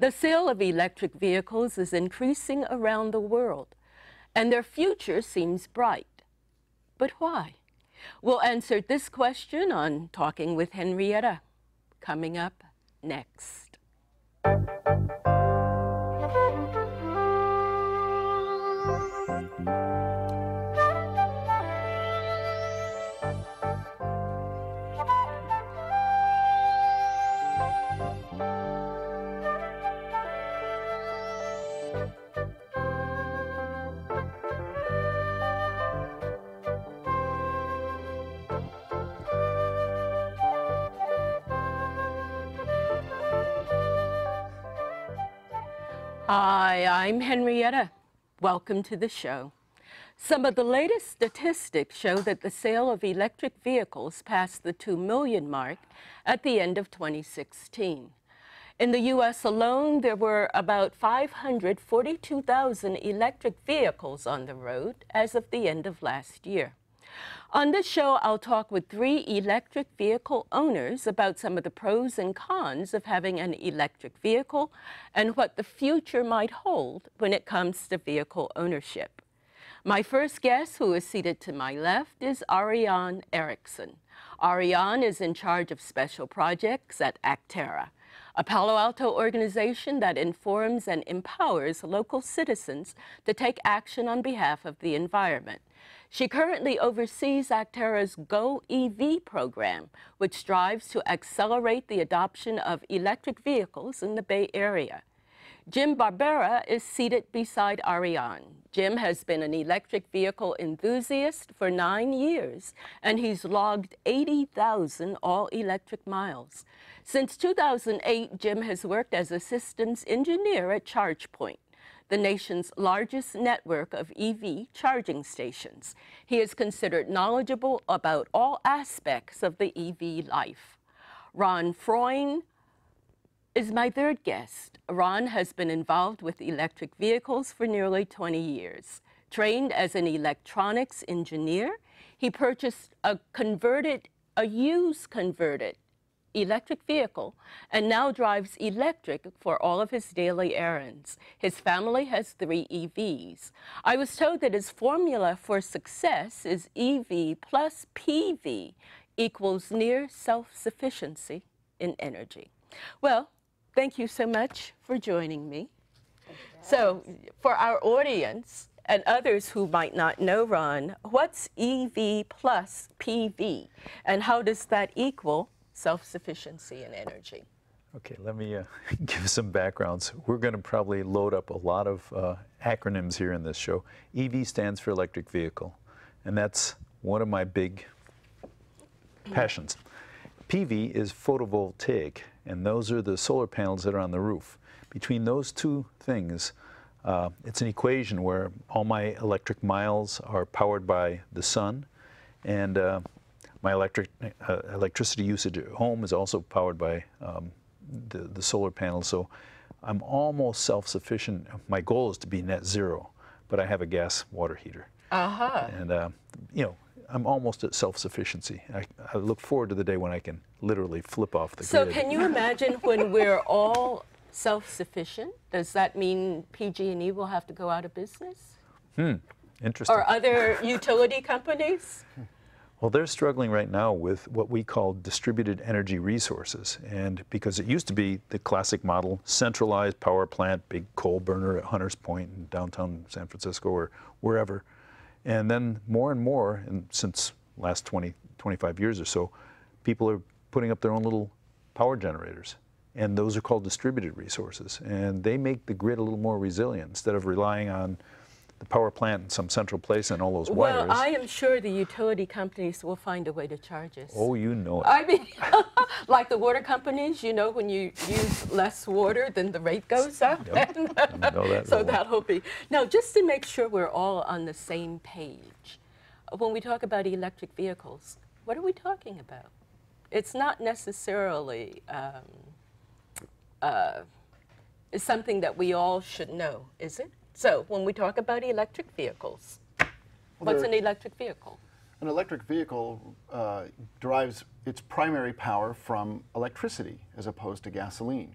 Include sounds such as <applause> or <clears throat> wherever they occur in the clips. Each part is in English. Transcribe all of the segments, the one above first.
The sale of electric vehicles is increasing around the world, and their future seems bright. But why? We'll answer this question on Talking with Henrietta, coming up next. Hi, I'm Henrietta. Welcome to the show. Some of the latest statistics show that the sale of electric vehicles passed the 2 million mark at the end of 2016. In the U.S. alone, there were about 542,000 electric vehicles on the road as of the end of last year. On this show, I'll talk with three electric vehicle owners about some of the pros and cons of having an electric vehicle and what the future might hold when it comes to vehicle ownership. My first guest, who is seated to my left, is Ariane Erickson. Ariane is in charge of special projects at Acterra, a Palo Alto organization that informs and empowers local citizens to take action on behalf of the environment. She currently oversees Acterra's Go EV program, which strives to accelerate the adoption of electric vehicles in the Bay Area. Jim Barbera is seated beside Ariane. Jim has been an electric vehicle enthusiast for nine years, and he's logged 80,000 all-electric miles. Since 2008, Jim has worked as a systems engineer at ChargePoint the nation's largest network of EV charging stations. He is considered knowledgeable about all aspects of the EV life. Ron Freund is my third guest. Ron has been involved with electric vehicles for nearly 20 years. Trained as an electronics engineer, he purchased a converted, a used converted electric vehicle and now drives electric for all of his daily errands. His family has three EVs. I was told that his formula for success is EV plus PV equals near self-sufficiency in energy. Well, thank you so much for joining me. So for our audience, and others who might not know, Ron, what's EV plus PV and how does that equal self-sufficiency in energy. Okay, let me uh, <laughs> give some backgrounds. We're going to probably load up a lot of uh, acronyms here in this show. EV stands for electric vehicle, and that's one of my big passions. PV is photovoltaic, and those are the solar panels that are on the roof. Between those two things, uh, it's an equation where all my electric miles are powered by the sun, and uh, my electric, uh, electricity usage at home is also powered by um, the, the solar panels, so I'm almost self-sufficient. My goal is to be net zero, but I have a gas water heater. Uh-huh. And, uh, you know, I'm almost at self-sufficiency. I, I, look forward to the day when I can literally flip off the so grid. So can you imagine when we're all self-sufficient? Does that mean PG&E will have to go out of business? Hmm, interesting. Or other utility companies? Well, they're struggling right now with what we call distributed energy resources. And because it used to be the classic model, centralized power plant, big coal burner at Hunters Point in downtown San Francisco or wherever. And then more and more, and since last 20, 25 years or so, people are putting up their own little power generators. And those are called distributed resources. And they make the grid a little more resilient instead of relying on the power plant in some central place and all those wires. Well, I am sure the utility companies will find a way to charge us. Oh, you know it. I mean, <laughs> like the water companies, you know, when you use less water, then the rate goes up. Yep. <laughs> that so that'll be. Now, just to make sure we're all on the same page, when we talk about electric vehicles, what are we talking about? It's not necessarily um, uh, something that we all should know, is it? So when we talk about electric vehicles, well, what's an electric vehicle? An electric vehicle uh, derives its primary power from electricity as opposed to gasoline.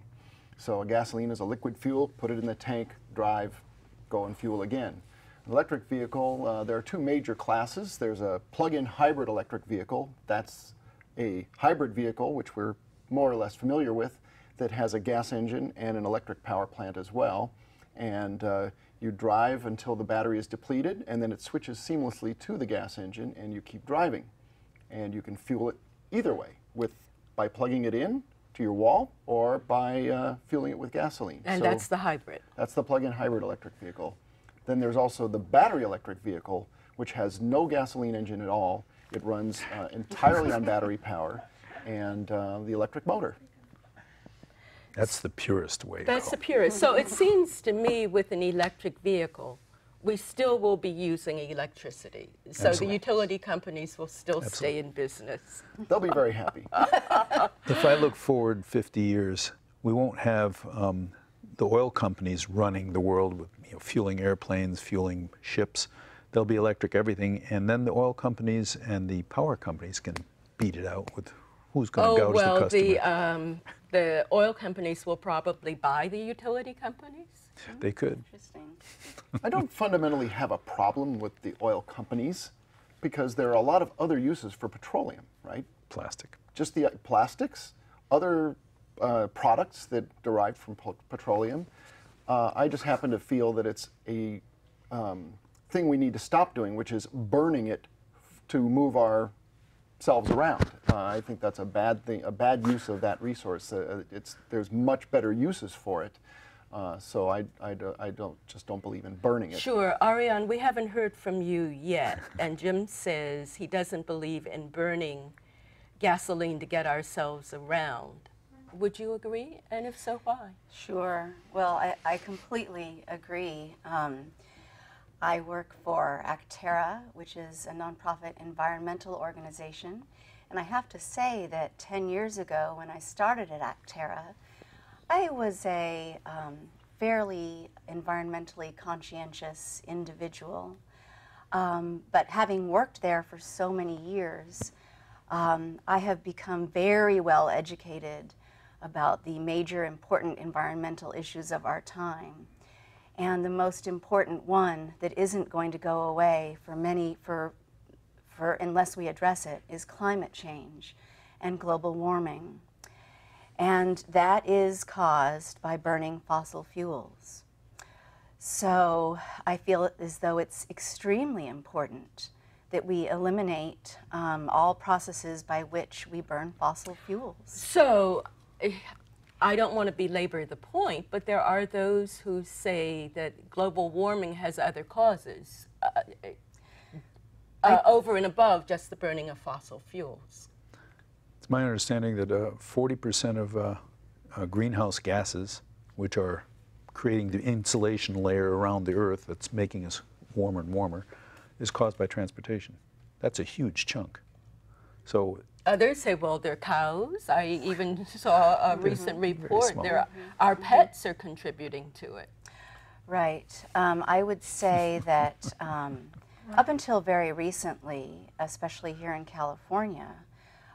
So a gasoline is a liquid fuel, put it in the tank, drive, go and fuel again. An electric vehicle, uh, there are two major classes. There's a plug-in hybrid electric vehicle. That's a hybrid vehicle, which we're more or less familiar with, that has a gas engine and an electric power plant as well. And uh, you drive until the battery is depleted, and then it switches seamlessly to the gas engine, and you keep driving. And you can fuel it either way, with by plugging it in to your wall or by uh, fueling it with gasoline. And So that's the hybrid. that's the plug-in hybrid electric vehicle. Then there's also the battery electric vehicle, which has no gasoline engine at all. It runs uh, entirely on battery power and uh, the electric motor. That's the purest way. That's go. the purest. So it seems to me with an electric vehicle, we still will be using electricity. So the utility companies will still stay in business. They'll be very happy. <laughs> If I look forward 50 years, we won't have um, the oil companies running the world with you know, fueling airplanes, fueling ships. They'll be electric everything, and then the oil companies and the power companies can beat it out with who's going to Oh, gouge well, the customer. the, um, the oil companies will probably buy the utility companies? they could. Interesting. I don't fundamentally have a problem with the oil companies because there are a lot of other uses for petroleum, right? Plastic. just the uh, plastics, other uh, products that derive from petroleum. Uh, I just happen to feel that it's a um, thing we need to stop doing, which is burning it f- to move ourselves around. Uh, I think that's a bad thing, a bad use of that resource. Uh, it's there's much better uses for it. Uh, so I, I, do, I don't just don't believe in burning it. Sure. Ariane, we haven't heard from you yet. <laughs> And Jim says he doesn't believe in burning gasoline to get ourselves around. Would you agree? And if so, why? Sure. Well, I, I completely agree. Um, I work for Acterra, which is a nonprofit environmental organization. And I have to say that 10 years ago, when I started at Acterra, I was a um, fairly environmentally conscientious individual. Um, but having worked there for so many years, um, I have become very well educated about the major important environmental issues of our time. And the most important one that isn't going to go away for many, for, for unless we address it, is climate change and global warming. And that is caused by burning fossil fuels. So I feel as though it's extremely important that we eliminate um, all processes by which we burn fossil fuels. So eh, I don't want to belabor the point, but there are those who say that global warming has other causes uh, uh, over and above just the burning of fossil fuels. It's my understanding that uh, 40% of uh, uh, greenhouse gases, which are creating the insulation layer around the Earth that's making us warmer and warmer, is caused by transportation. That's a huge chunk. So Others say, well, they're cows. I even <laughs> saw a recent report. There are, our pets are contributing to it. Right. Um, I would say that um, up until very recently, especially here in California,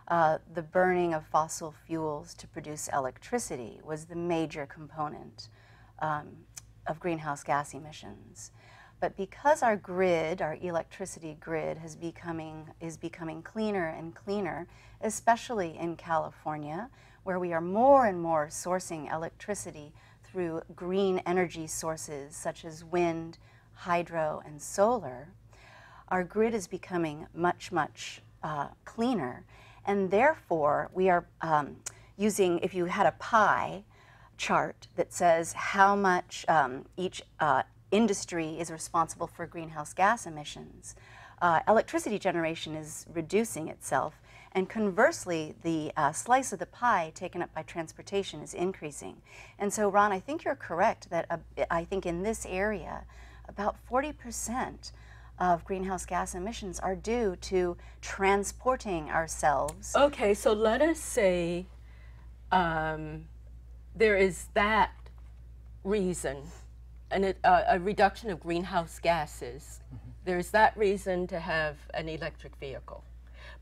uh, the burning of fossil fuels to produce electricity was the major component um, of greenhouse gas emissions. But because our grid, our electricity grid, has becoming, is becoming cleaner and cleaner, especially in California, where we are more and more sourcing electricity through green energy sources such as wind, hydro, and solar, our grid is becoming much, much uh, cleaner. And therefore, we are um, using, if you had a pie chart that says how much um, each uh, industry is responsible for greenhouse gas emissions, uh, electricity generation is reducing itself. And conversely, the uh, slice of the pie taken up by transportation is increasing. And so, Ron, I think you're correct that uh, I think in this area, about 40% of greenhouse gas emissions are due to transporting ourselves. Okay, so let us say um, there is that reason, and uh, a reduction of greenhouse gases. There's that reason to have an electric vehicle.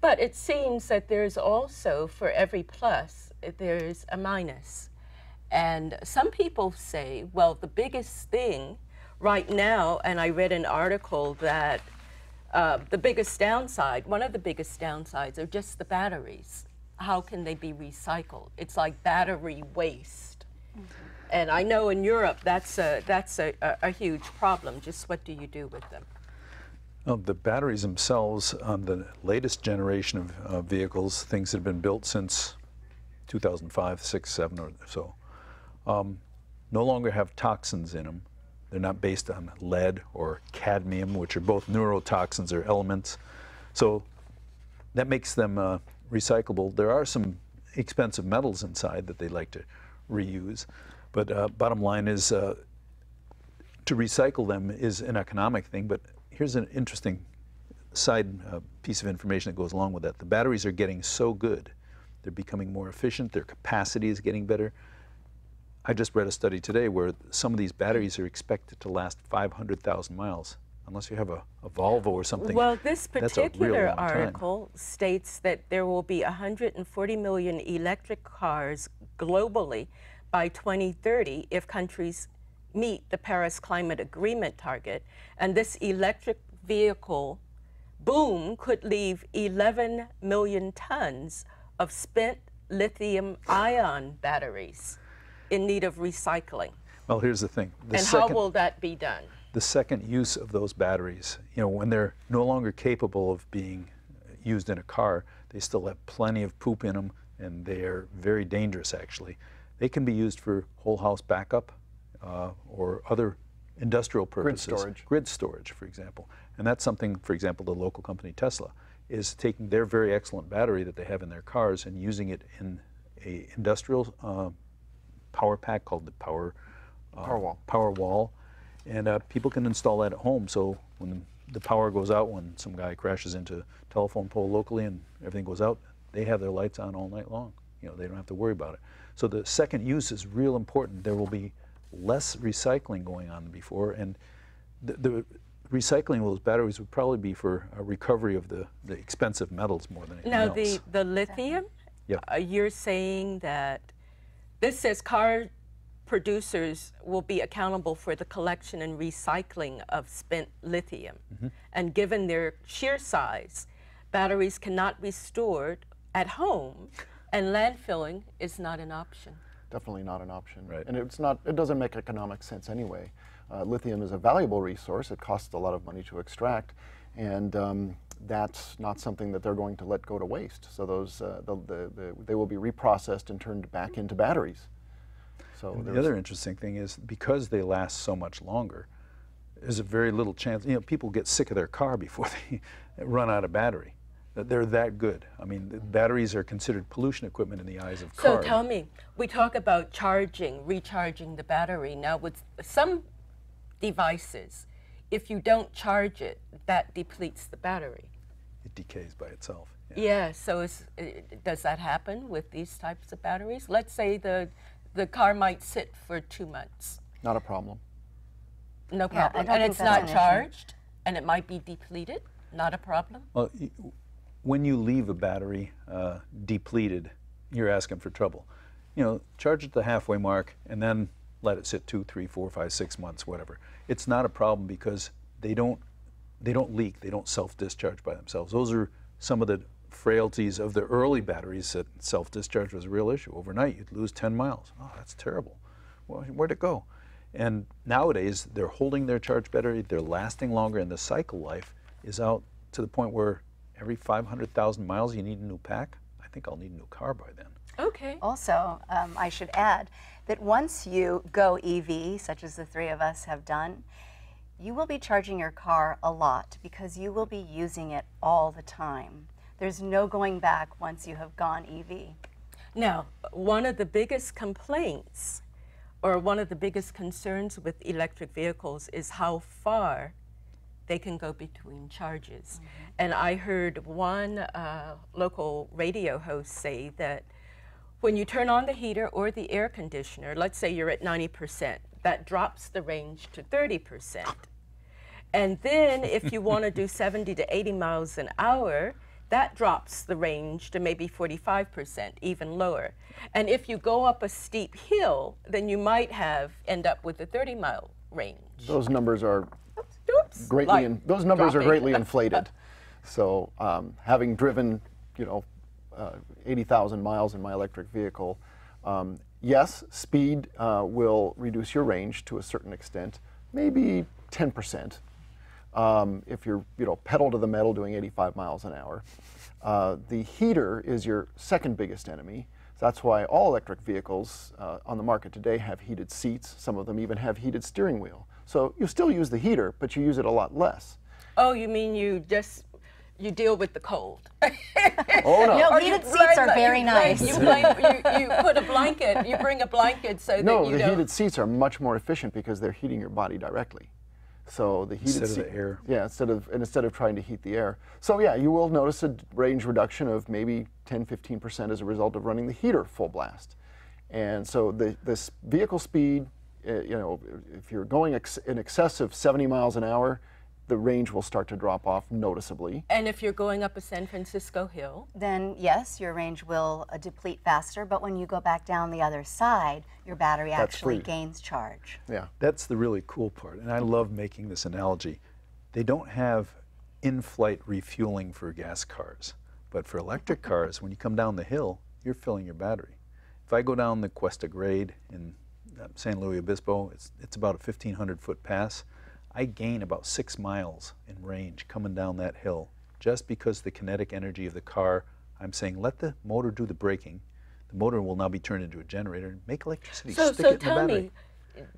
But it seems that there's also, for every plus, there's a minus. And some people say, well, the biggest thing right now, and I read an article that uh, the biggest downside, one of the biggest downsides, are just the batteries. How can they be recycled? It's like battery waste. And I know in Europe that's a, that's a, a, a huge problem. Just what do you do with them? Well, the batteries themselves on the latest generation of uh, vehicles, things that have been built since 2005, 6, 7 or so, um, no longer have toxins in them. They're not based on lead or cadmium, which are both neurotoxins or elements. So that makes them uh, recyclable. There are some expensive metals inside that they like to reuse. But uh, bottom line is uh, to recycle them is an economic thing. But here's an interesting side uh, piece of information that goes along with that. The batteries are getting so good. They're becoming more efficient. Their capacity is getting better. I just read a study today where some of these batteries are expected to last 500,000 miles, unless you have a, a Volvo or something. Well, this That's a real particular long time. article states that there will be 140 million electric cars globally by 2030 if countries meet the Paris Climate Agreement target. And this electric vehicle boom could leave 11 million tons of spent lithium ion batteries in need of recycling. Well, here's the thing. The and second, how will that be done? the second use of those batteries, you know, when they're no longer capable of being used in a car, they still have plenty of poop in them, and they are very dangerous. Actually, they can be used for whole house backup uh, or other industrial purposes. Grid storage. Grid storage, for example, and that's something. For example, the local company Tesla is taking their very excellent battery that they have in their cars and using it in a industrial uh, power pack called the Power uh, Powerwall. Powerwall, and uh, people can install that at home. So when the power goes out, when some guy crashes into a telephone pole locally and everything goes out, they have their lights on all night long. You know, they don't have to worry about it. So the second use is real important. There will be less recycling going on than before, and the, the recycling of those batteries would probably be for a recovery of the, the expensive metals more than anything Now, else. the, the lithium, Yep. uh, you're saying that this says car producers will be accountable for the collection and recycling of spent lithium. Mm-hmm. And given their sheer size, batteries cannot be stored at home, and landfilling is not an option. Definitely not an option. Right. And it's not, it doesn't make economic sense anyway. Uh, lithium is a valuable resource. It costs a lot of money to extract. And um, that's not something that they're going to let go to waste. So those, uh, the, the, the, they will be reprocessed and turned back into batteries. So the other interesting thing is because they last so much longer, there's a very little chance. You know, people get sick of their car before <laughs> they run out of battery. That They're that good. I mean, the batteries are considered pollution equipment in the eyes of cars. So tell me, we talk about charging, recharging the battery. Now, with some devices, if you don't charge it, that depletes the battery. it decays by itself. Yeah. Yeah, so is, uh, does that happen with these types of batteries? Let's say the, the car might sit for two months, not a problem. no problem. don't and it's not charged, and it might be depleted, not a problem? Well, y- when you leave a battery uh, depleted, you're asking for trouble. You know, charge it to the halfway mark and then let it sit two, three, four, five, six months, whatever. It's not a problem because they don't they don't leak. They don't self-discharge by themselves. Those are some of the frailties of the early batteries that self-discharge was a real issue. Overnight, you'd lose 10 miles. Oh, that's terrible. Well, where'd it go? And nowadays, they're holding their charge better, They're lasting longer, and the cycle life is out to the point where every 500,000 miles you need a new pack. I think I'll need a new car by then. Okay. Also, um, I should add that once you go EV, such as the three of us have done, you will be charging your car a lot because you will be using it all the time. There's no going back once you have gone EV. Now, one of the biggest complaints or one of the biggest concerns with electric vehicles is how far they can go between charges. And I heard one uh, local radio host say that when you turn on the heater or the air conditioner, let's say you're at 90%, that drops the range to 30%. And then if you want to do <laughs> 70 to 80 miles an hour, that drops the range to maybe 45%, even lower. And if you go up a steep hill, then you might have end up with a 30 mile range. Those numbers are Oops, greatly like in, those numbers dropping. are greatly <laughs> inflated. So um, having driven, you know, uh, 80,000 miles in my electric vehicle, um, yes, speed uh, will reduce your range to a certain extent, maybe 10%. Um, if you're, you know, pedal to the metal doing 85 miles an hour. Uh, the heater is your second biggest enemy. That's why all electric vehicles uh, on the market today have heated seats. Some of them even have heated steering wheel. So you still use the heater, but you use it a lot less. Oh, you mean you just you deal with the cold? <laughs> Oh no! No, Or heated you seats blame are very you blame- nice. You, blame, you, you put a blanket, you bring a blanket so No, that you the don't. heated seats are much more efficient because they're heating your body directly. So the heated Instead of the seat- air. Yeah, instead of and instead of trying to heat the air. So yeah, you will notice a range reduction of maybe 10, 15 percent as a result of running the heater full blast. And so the this vehicle speed, you know, if you're going ex- in excess of 70 miles an hour, the range will start to drop off noticeably. and if you're going up a San Francisco hill, then yes, your range will uh, deplete faster. But when you go back down the other side, your battery actually free. gains charge. Yeah. That's the really cool part. And I love making this analogy. They don't have in flight refueling for gas cars. But for electric cars, when you come down the hill, you're filling your battery. If I go down the Cuesta Grade in uh, Uh, San Luis Obispo, it's, it's about a 1,500 foot pass. I gain about six miles in range coming down that hill just because the kinetic energy of the car, I'm saying let the motor do the braking. The motor will now be turned into a generator and make electricity. so Stick so it in the tell battery. me,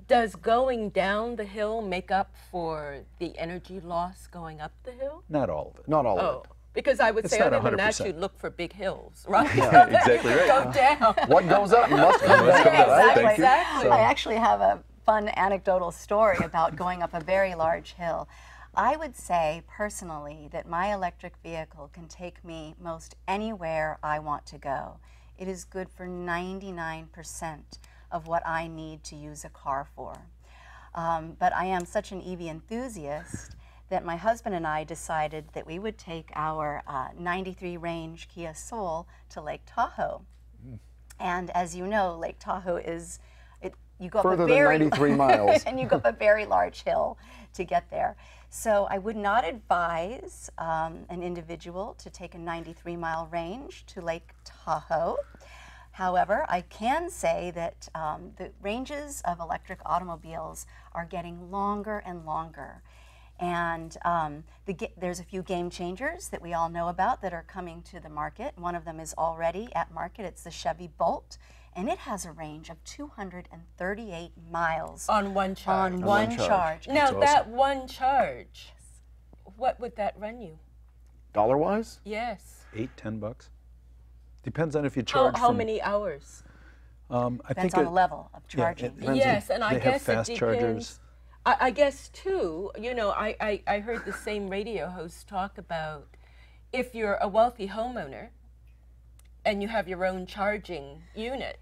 does going down the hill make up for the energy loss going up the hill? Not all of it. Not all Oh, of it. Because I would It's say not other than that, you'd look for big hills, right? exactly You <laughs> right. Go down. What goes up must come down. Exactly. down. right? Thank you. Exactly. I actually have a fun anecdotal story about going up a very large hill. I would say personally that my electric vehicle can take me most anywhere I want to go. It is good for 99% of what I need to use a car for. Um, but I am such an EV enthusiast that my husband and I decided that we would take our uh, 93 range Kia Soul to Lake Tahoe. And as you know, Lake Tahoe is it, you go Further up a than very <laughs> 93 miles. <laughs> and you go up a very large hill to get there. So I would not advise um, an individual to take a 93 mile range to Lake Tahoe. However, I can say that um, the ranges of electric automobiles are getting longer and longer. And um, the, there's a few game changers that we all know about that are coming to the market. One of them is already at market. It's the Chevy Bolt, and it has a range of 238 miles On one charge. on one one charge. charge. now That's that one charge, what would that run you? Dollar wise? Yes. Eight, ten bucks. Depends on if you How, charge. how from- many hours? Um, I Depends think on it- the level of charging. depends on- Yes, and I they have guess fast it chargers. I, I guess too. You know, I, I, I heard the same radio host talk about if you're a wealthy homeowner and you have your own charging unit,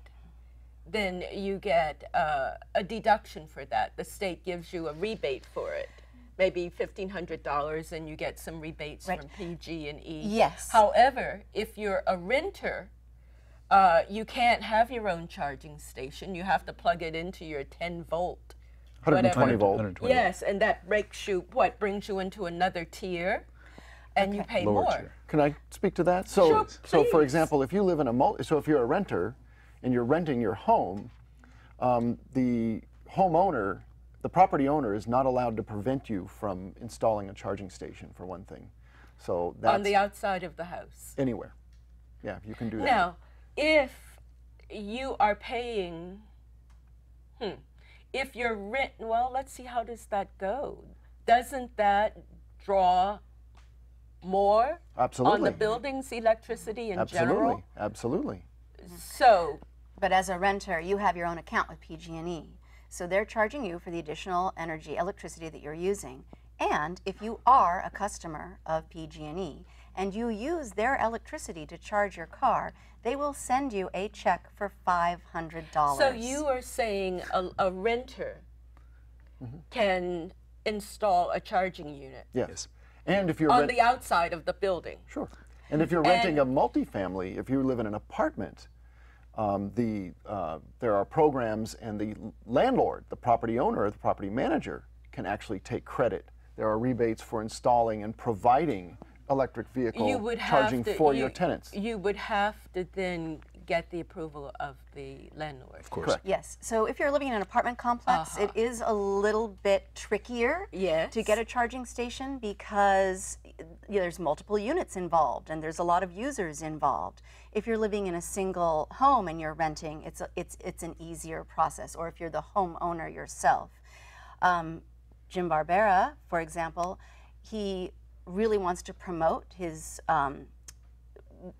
then you get uh, a deduction for that. The state gives you a rebate for it. Maybe fifteen hundred dollars, and you get some rebates Right. from PG and E. Yes. However, if you're a renter, uh, you can't have your own charging station. You have to plug it into your 10 volt. 120 whatever. volt. 120. Yes, and that breaks you, what, brings you into another tier, and you pay Lower more. tier. Can I speak to that? So, Sure, so for example, if you live in a mul- so if you're a renter and you're renting your home, um, the homeowner, the property owner, is not allowed to prevent you from installing a charging station for one thing. So that's On the outside of the house. anywhere. Yeah, you can do that. Now, if you are paying, hmm, if you're rent, well, let's see, how does that go? Doesn't that draw more on the building's electricity in absolutely, general? absolutely. Absolutely. So, But as a renter, you have your own account with PG&E. So they're charging you for the additional energy, electricity that you're using. And if you are a customer of PG&E and you use their electricity to charge your car, they will send you a check for $500. so you are saying a, a renter Mm-hmm. can install a charging unit Yes. Yes. And if you're on rent- the outside of the building. Sure. And if you're renting a multifamily, if you live in an apartment, um, the, uh, there are programs, and the landlord, the property owner, or the property manager can actually take credit. There are rebates for installing and providing electric vehicle you would charging have to, for you, your tenants. You would have to then get the approval of the landlord. Of course. Correct. Yes. So if you're living in an apartment complex, it is a little bit trickier Yes. to get a charging station because y- there's multiple units involved and there's a lot of users involved. If you're living in a single home and you're renting, it's a, it's it's an easier process. Or if you're the homeowner yourself, um, Jim Barbera, for example, he really wants to promote his um,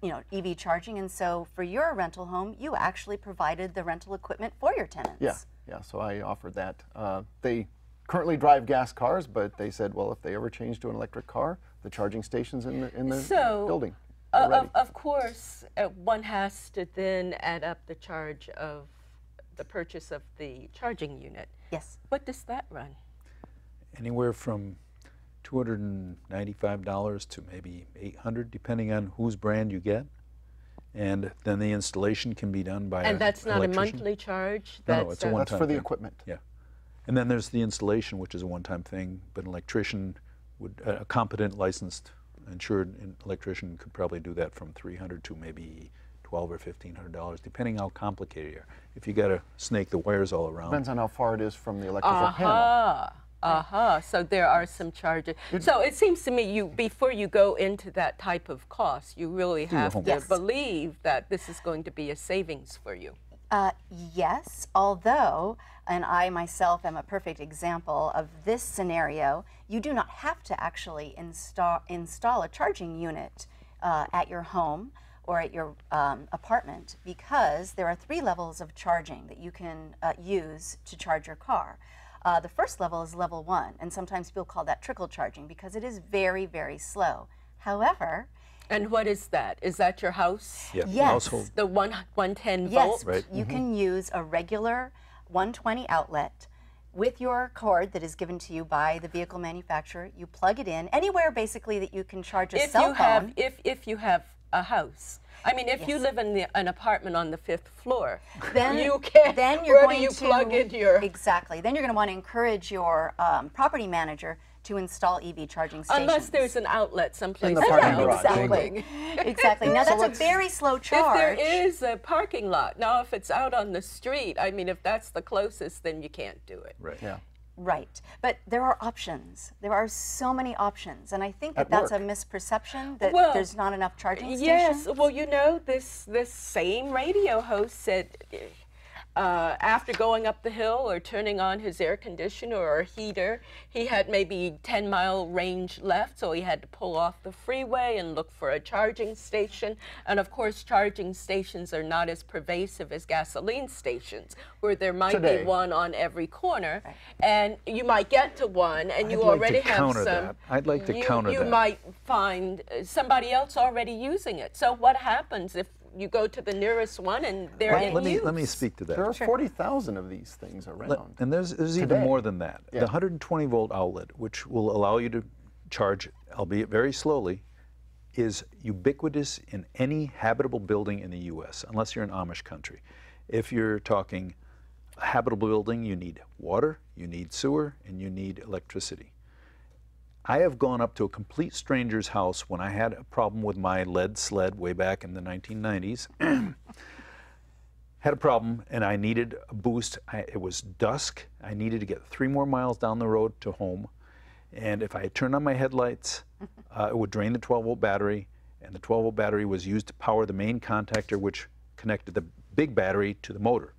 you know EV charging, and so for your rental home, you actually provided the rental equipment for your tenants. Yeah, yeah. So I offered that. Uh, they currently drive gas cars, but they said, well, if they ever change to an electric car, the charging stations in the in the So, building. Uh, of, of course, uh, one has to then add up the charge of the purchase of the charging unit. Yes. What does that run? Anywhere from $295 to maybe 800 depending on whose brand you get. And then the installation can be done by And a that's not a monthly charge. No, That's no, it's a a- one- That's for the thing. equipment. Yeah. And then there's the installation, which is a one-time thing, but an electrician would, a a competent, licensed, insured electrician could probably do that from 300 to maybe 12 or 1500 dollars, depending how complicated you are. If you got to snake the wires all around. Depends on how far it is from the electrical uh-huh. panel. Aha. Aha. So there are some charges. So it seems to me you before you go into that type of cost, you really have to. Yes. believe that this is going to be a savings for you. Uh, yes, although, and I myself am a perfect example of this scenario, you do not have to actually install, install a charging unit uh, at your home or at your um, apartment because there are three levels of charging that you can uh, use to charge your car. Uh, the first level is level one, and sometimes people call that trickle charging because it is very, very slow. However, And what is that? Is that your house? yeah, Yes. household. The one 110 Yes, volt? Right. you can use a regular 120 outlet with your cord that is given to you by the vehicle manufacturer. You plug it in anywhere basically that you can charge a if cell you phone. have if if you have a house. I mean, if you live in the, an apartment on the fifth floor, <laughs> then you can. Then you're where going do you to plug in your? exactly. Then you're going to want to encourage your um, property manager to install EV charging stations. Unless there's an outlet someplace In the parking around the garage. exactly, <laughs> exactly. Now <laughs> that's a very slow charge. If there is a parking lot, now if it's out on the street, I mean, if that's the closest, then you can't do it. Right. Yeah. Right. But there are options. There are so many options. And I think that At that's work. a misperception that Well, there's not enough charging Yes. stations. Well, you know, this this same radio host said. Uh, after going up the hill or turning on his air conditioner or heater, he had maybe 10 mile range left, so he had to pull off the freeway and look for a charging station. And of course, charging stations are not as pervasive as gasoline stations, where there might Today. be one on every corner, and you might get to one, and you I'd like to already have some. that. I'd like to you, counter you that. might find uh, somebody else already using it. So what happens if you go to the nearest one and they're Let, in let me use? let me speak to that. There are 40,000 of these things around. Let- and there's, there's even more than that. The 120 volt outlet, which will allow you to charge, albeit very slowly, is ubiquitous in any habitable building in the U.S., unless you're in Amish country. If you're talking a habitable building, you need water, you need sewer, and you need electricity. I have gone up to a complete stranger's house when I had a problem with my lead sled way back in the 1990s. <clears throat> had a problem and I needed a boost. I, it was dusk. I needed to get three more miles down the road to home. And if I had turned on my headlights, <laughs> uh, it would drain the 12 volt battery. And the 12 volt battery was used to power the main contactor, which connected the big battery to the motor.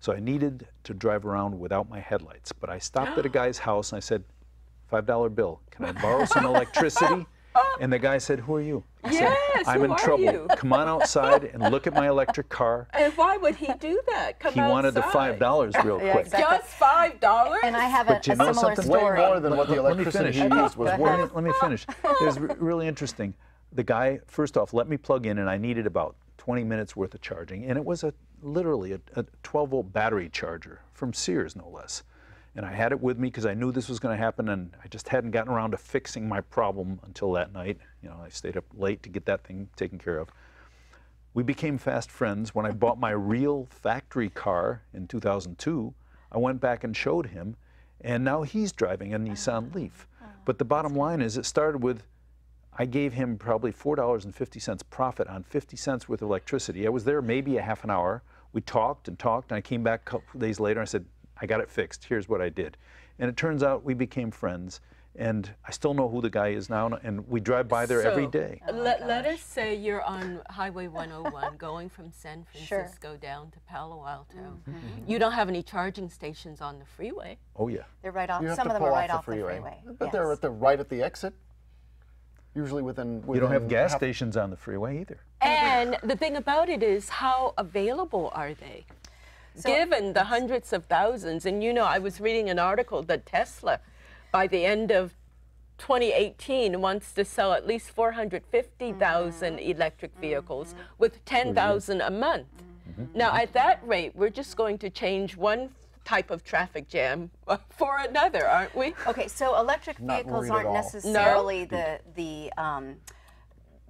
So I needed to drive around without my headlights. But I stopped at a <gasps> guy's house and I said, $5 bill, can I borrow some <laughs> electricity? And the guy said, Who are you? I said, I'm who in are trouble. you?" Come on outside and look at my electric car. And why would he do that? Come He wanted the five dollars real Yeah, quick. exactly. Just five dollars? And I have a, But you a know similar something? Way more than what the Let- let me electricity he finish. used was worth. Let me, let me finish. It was re- really interesting. The guy, first off, let me plug in, and I needed about 20 minutes worth of charging, and it was a literally a, a 12 volt battery charger from Sears, no less. And I had it with me because I knew this was going to happen, and I just hadn't gotten around to fixing my problem until that night. You know, I stayed up late to get that thing taken care of. We became fast friends. When I bought my real factory car in 2002, I went back and showed him, and now he's driving a Nissan Leaf. But the bottom line is, it started with I gave him probably $4.50 profit on 50 cents worth of electricity. I was there maybe a half an hour. We talked and talked, and I came back a couple days later and I said, I got it fixed. Here's what I did. And it turns out we became friends. And I still know who the guy is now, and we drive by there every So, day. Let, let us say you're on Highway <laughs> 101 going from San Sure. Francisco down to Palo Alto. Mm-hmm. You don't have any charging stations on the freeway. Oh, yeah. They're right off. You Some of them pull are off right the off freeway. the freeway. But they're at the right at the exit. Usually within. You don't have gas stations on the freeway either. And the thing about it is, how available are they? Given the hundreds of thousands, and you know, I was reading an article that Tesla, by the end of 2018, wants to sell at least 450,000 mm-hmm. electric mm-hmm. vehicles with 10,000 a month. Mm-hmm. Now, at that rate, we're just going to change one type of traffic jam <laughs> for another, aren't we? Okay, so electric vehicles aren't all. necessarily the the um,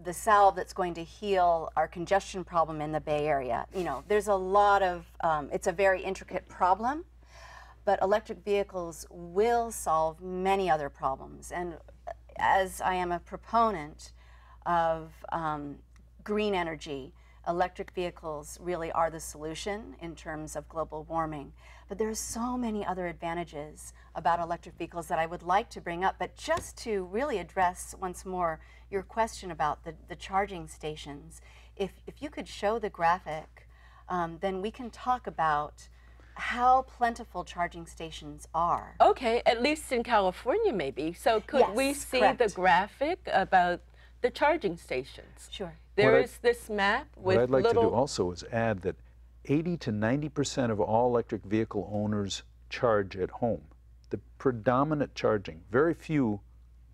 the salve that's going to heal our congestion problem in the Bay Area. You know, there's a lot of um, it's a very intricate problem, but electric vehicles will solve many other problems. And as I am a proponent of um, green energy, electric vehicles really are the solution in terms of global warming. But there are so many other advantages about electric vehicles that I would like to bring up. But just to really address once more your question about the, the charging stations, if, if you could show the graphic, um, then we can talk about how plentiful charging stations are. Okay, at least in California, maybe. So could we Yes, see the graphic about the charging stations? Sure. There What I- is this map with What I'd like little. to do also is add that 80 to 90% of all electric vehicle owners charge at home. The predominant charging. Very few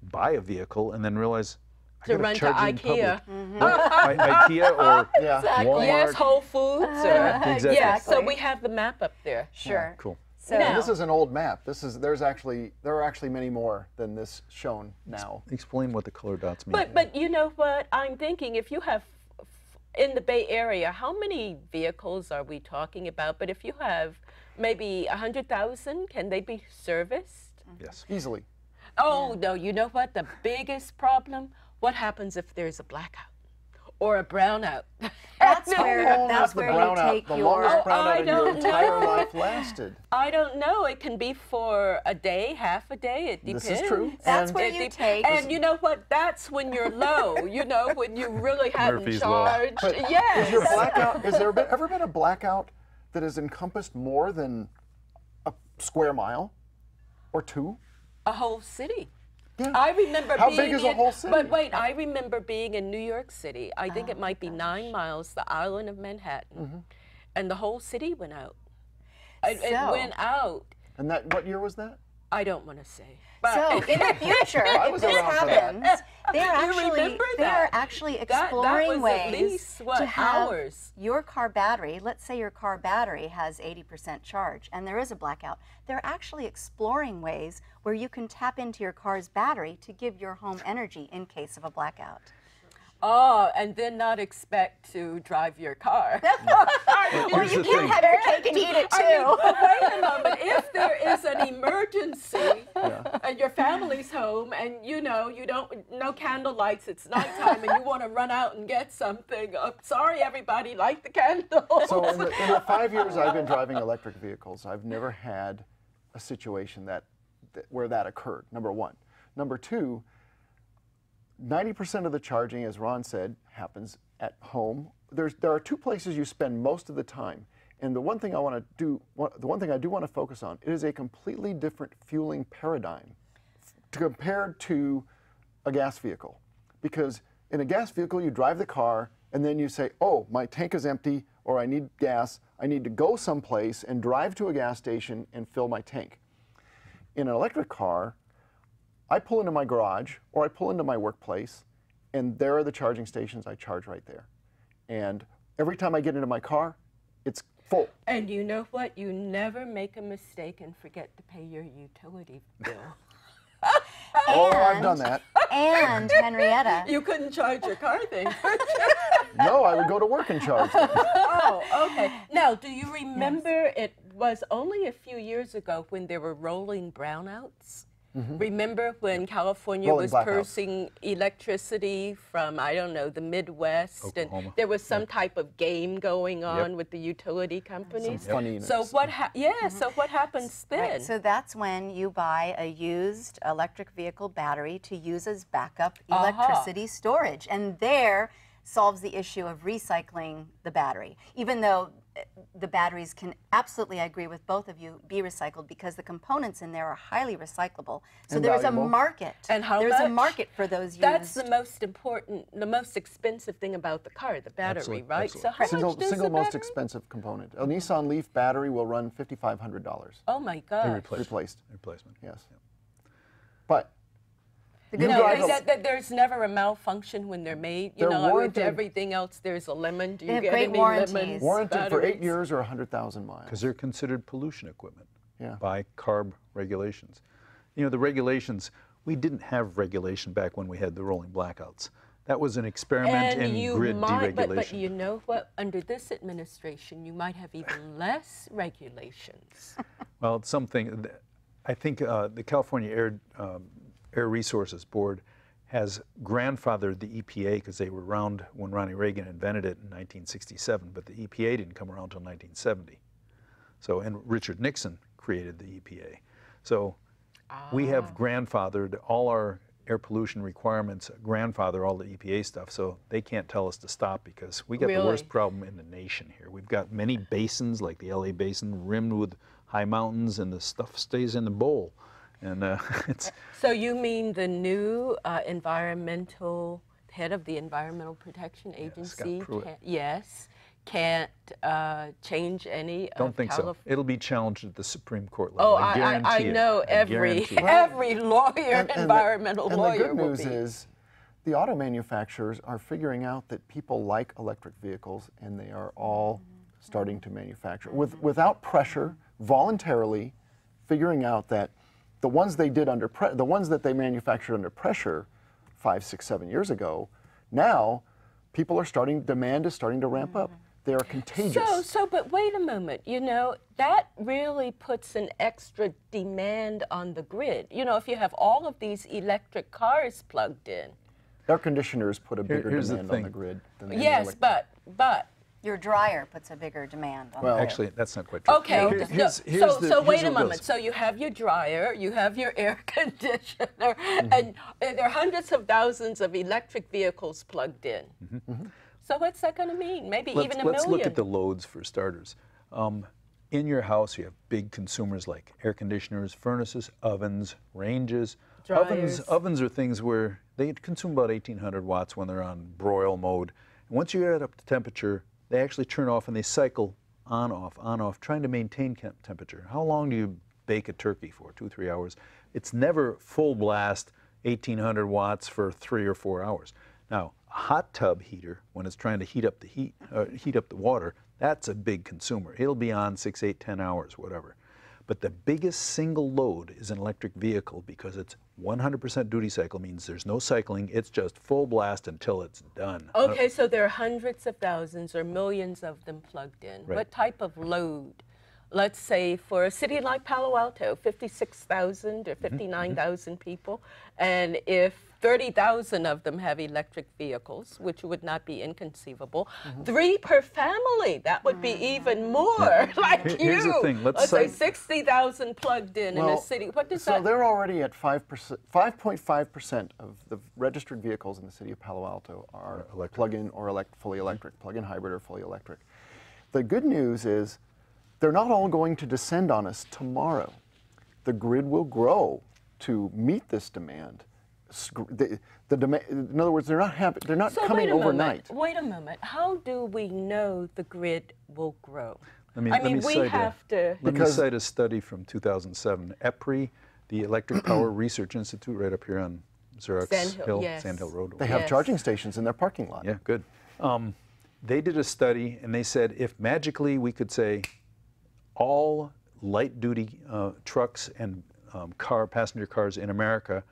buy a vehicle and then realize I To gotta run to charge it in IKEA. public. Mm-hmm. Well, <laughs> I- IKEA or Yeah. Walmart. Yes, Whole Foods. Or, Exactly. <laughs> Yeah, so we have the map up there. Sure. Cool. So Now- this is an old map. This is there's actually there are actually many more than this shown now. Explain what the color dots mean. But but you know what? I'm thinking if you have in the Bay Area, how many vehicles are we talking about? But if you have maybe 100,000, can they be serviced? yes. Easily. Oh, no, you know what? The biggest problem? What happens if there's a blackout or a brownout? <laughs> that's How where long that's has the where you brownout, take the your longest Oh, brownout I in your entire know. life lasted? <laughs> I don't know. It can be for a day, half a day. It depends. This depends. is true. That's And- where you take And you know what? That's when you're low. You know, when you really haven't Murphy's Law. charged. But yes. Is your blackout? Has there been, ever been a blackout that has encompassed more than a square mile or two? a whole city. Yeah. I remember How being big is a whole city? But wait, I remember being in New York City. I think Oh it might be nine miles, the island of Manhattan, Mm-hmm. and the whole city went out. It, it went out. And that what year was that? I don't want to say. But So in the <laughs> future, if this that. happens, they're actually they're that? actually that, that exploring ways at least what to have hours. your car battery. Let's say your car battery has 80% charge, and there is a blackout. They're actually exploring ways where you can tap into your car's battery to give your home energy in case of a blackout. Oh, and then not expect to drive your car. <laughs> Or Here's you the can thing. have your cake and eat it I mean, too. but wait a moment. If there is an <laughs> emergency and your family's home and you know you don't no candle lights, it's nighttime and you want to run out and get something. Uh, sorry, everybody, light the candles. So in the, in the five years I've been driving <laughs> electric vehicles, I've never had a situation that, that where that occurred. Number one. Number two. 90% of the charging, as Ron said, happens at home. There's, there are two places you spend most of the time. And the one thing I want to do, the one thing I do want to focus on, it is a completely different fueling paradigm compared to a gas vehicle. Because in a gas vehicle, you drive the car and then you say, oh, my tank is empty or I need gas. I need to go someplace and drive to a gas station and fill my tank. In an electric car, I pull into my garage or I pull into my workplace and there are the charging stations. I charge right there. And every time I get into my car, it's full. And you know what? You never make a mistake and forget to pay your utility bill. <laughs> Oh, I've done that. And Henrietta, you couldn't charge your car thing. <laughs> No, I would go to work and charge them. oh, okay. Now, do you remember it was only a few years ago when there were rolling brownouts? Remember when California. Rolling was blackouts. purchasing electricity from, I don't know, the Midwest? Oklahoma. And there was some type of game going on with the utility companies. funniness. So what ha- yeah, so what happens then? Right, so that's when you buy a used electric vehicle battery to use as backup electricity storage. And there solves the issue of recycling the battery. Even though uh, the batteries can absolutely, I agree with both of you, be recycled because the components in there are highly recyclable. So And there's a market. And how There's a market for those That's the most important, the most expensive thing about the car, the battery, Absolutely, right? absolutely. So how Single, much does single the most battery? expensive component. A Nissan Leaf battery will run $5,500 Oh my God. Replacement. replaced. Replacement. Yes. But The you good No, drive that, that there's never a malfunction when they're made. You They're know, with warranted. everything else, there's a lemon. Do you have get great any warranties. lemon warranted for eight years or 100,000 miles. Because they're considered pollution equipment Yeah. by CARB regulations. You know, the regulations, we didn't have regulation back when we had the rolling blackouts. That was an experiment And in you grid might, but, deregulation. but you know what? Under this administration, you might have even less regulations. <laughs> Well, it's something, th- I think uh, the California Air, um, Air Resources Board has grandfathered the EPA because they were around when Ronnie Reagan invented it in 1967, but the EPA didn't come around until 1970. So, and Richard Nixon created the EPA. So we ah. have grandfathered all our air pollution requirements, grandfather all the EPA stuff, so they can't tell us to stop because we got the worst problem in the nation here. We've got many basins, like the LA Basin, rimmed with high mountains, and the stuff stays in the bowl. And uh, <laughs> it's So you mean the new uh, environmental head of the Environmental Protection Agency? Pruitt. can't- yes, can't uh, change any. don't of think so. It'll be challenged at the Supreme Court level. Oh, I I, guarantee I, I it. know I every it. every lawyer, And- and the- environmental and lawyer the good will news be. is the auto manufacturers are figuring out that people like electric vehicles and they are all starting to manufacture with, without pressure voluntarily figuring out that the ones they did under pre- the ones that they manufactured under pressure five six seven years ago now people are starting demand is starting to ramp up they are contagious So, so, but wait a moment. You know, that really puts an extra demand on the grid. You know, if you have all of these electric cars plugged in. air conditioners put a bigger here's the demand on the grid than the Yes, elec- but, but, Your dryer puts a bigger demand on Well, the Actually, that's not quite true. okay. Here- no, here's- here's so, the- so here's wait a what it moment. goes. So you have your dryer, you have your air <laughs> conditioner, Mm-hmm. and uh, there are hundreds of thousands of electric vehicles plugged in. So what's that going to mean? Maybe Mm-hmm. let's, even a let's million. look at the loads for starters. Um, in your house, you have big consumers like air conditioners, furnaces, ovens, ranges. Ovens, Dryers. ovens are things where they consume about 1,800 watts when they're on broil mode. And once you get it up to temperature, they actually turn off and they cycle on off, on off, trying to maintain temperature. How long do you bake a turkey for? Two, three hours. It's never full blast, 1,800 watts for three or four hours. Now, a hot tub heater, when it's trying to heat up the heat, uh, heat up the water, that's a big consumer. It'll be on six, eight, ten hours, whatever. But the biggest single load is an electric vehicle because it's 100% duty cycle means there's no cycling. It's just full blast until it's done. Okay, so there are hundreds of thousands or millions of them plugged in. Right. What type of load? Let's say for a city like Palo Alto, 56,000 or mm-hmm, mm-hmm. 59,000 people, and if 30,000 of them have electric vehicles, which would not be inconceivable, mm-hmm. three per family, that would be mm. even more <laughs> like Here- you. here's the thing, let's say say- 60,000 plugged in in a city. What does so that they're already at 5%, 5.5% of the registered vehicles in the city of Palo Alto are plug-in or elect, fully electric, plug-in hybrid or fully electric. The good news is they're not all going to descend on us tomorrow. The grid will grow to meet this demand. Sc- The, the demand, in other words, they're not hap- they're not So coming wait overnight. moment. Wait a moment. How do we know the grid will grow? Let me, I let mean, me we cite have a, to. Let me Because- cite a study from 2007. EPRI, the Electric <clears throat> Power Research Institute, right up here on Xerox Sand Hill, Hill, yes. Sand Hill Road. They have Yes. charging stations in their parking lot. Yeah, good. Um, they did a study and they said if magically we could say all light duty uh, trucks and um, car passenger cars in America